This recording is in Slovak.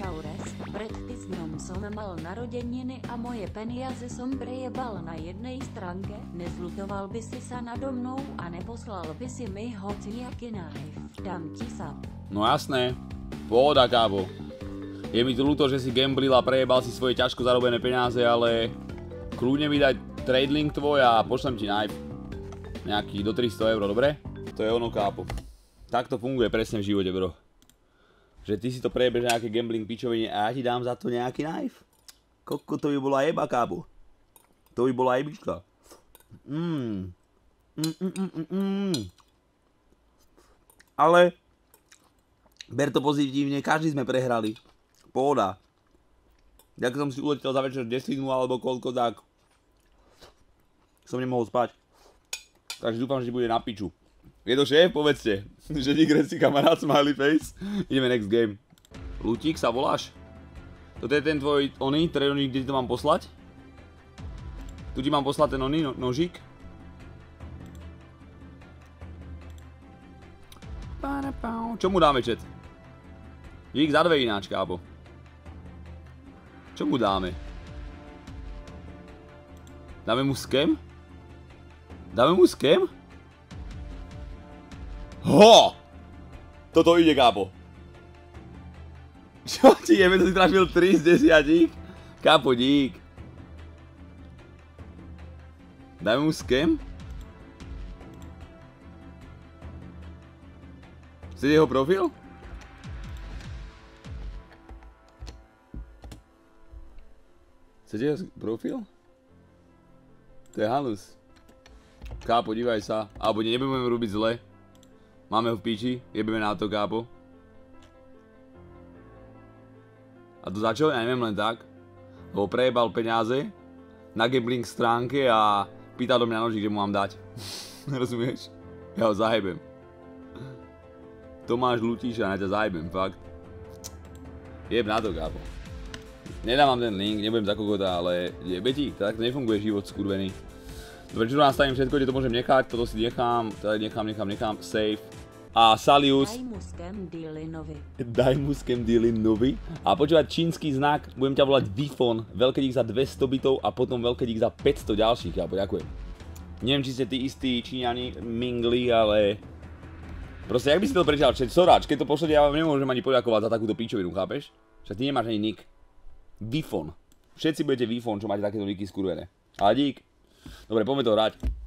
Čaures, pred týždňom som mal narodeniny a moje peniaze som prejebal na jednej stránke. Nezlutoval by si sa nado mnou a neposlal by si mi hoci nejaký knife. Dám ti sa. No jasné. Pôda, kávo. Je mi to ľúto, že si gamblil a prejebal si svoje ťažko zarobené peniaze, ale kľudne mi dať trade tvoj a pošlem ti knife. Nejaký do 300 eur, dobre? To je ono, kápo. Tak to funguje presne v živote, bro že ty si to prejebeš nejaké gambling pičovine a ja ti dám za to nejaký knife. Koko, to by bola jeba, kábu. To by bola jebička. Mmm. Mm, mm, mm, mm, mm. Ale ber to pozitívne, každý sme prehrali. Póda. Jak som si uletel za večer desinu alebo koľko, tak som nemohol spať. Takže dúfam, že bude na piču. Je to šéf? Povedzte. Že nikde si kamarát smiley face. Ideme next game. Lutík sa voláš? Toto je ten tvoj oný, trejoník, kde ti to mám poslať? Tu ti mám poslať ten oný no, nožík? Čo mu dáme, čet? Dík za dve ináč, kábo. Čo mu dáme? Dáme mu skem? Dáme mu skem? Ho! Toto ide, kápo. Čo ti jeme, to si trafil 3 z 10? Kápo, dík. Dajme mu skem? Chcete jeho profil? Chcete jeho profil? To je halus. Kápo, dívaj sa. Alebo nebudeme robiť zle. Máme ho v piči, jebeme na to, kápo. A to za čo? Ja neviem len tak. Lebo prejebal peniaze na gambling stránke a pýta do mňa noží, kde mu mám dať. Rozumieš? Ja ho zahebem. Tomáš Lutíš a ja ťa zahebem, fakt. Jeb na to, kápo. Nedám vám ten link, nebudem za kokota, ale jebe ti, tak nefunguje život skurvený. Dobre, čo nastavím všetko, kde to môžem nechať, toto si nechám, tady nechám, nechám, nechám, save a Salius. Daj mu skem Dylinovi. Daj mu skem Dylinovi. A počúvať čínsky znak, budem ťa volať Vifon, veľké dík za 200 bitov a potom veľké dík za 500 ďalších, ja ďakujem. Neviem, či ste tí istí Číňani mingli, ale... Proste, jak by si to prečítal, čo soráč, keď to pošlete, ja vám nemôžem ani poďakovať za takúto pičovinu, chápeš? Však ty nemáš ani nick. Vifon. Všetci budete Vifon, čo máte takéto nicky skurvené. Ale dík. Dobre, poďme to hrať.